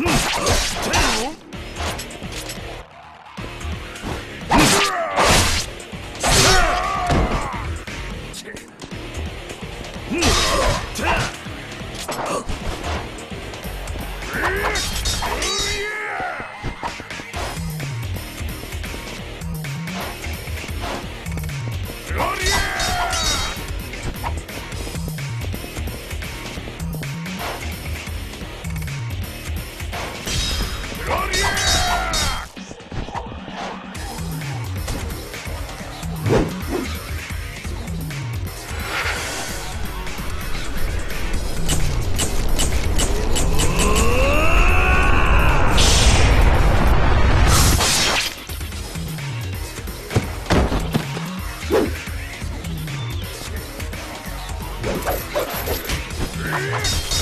Two. Yeah.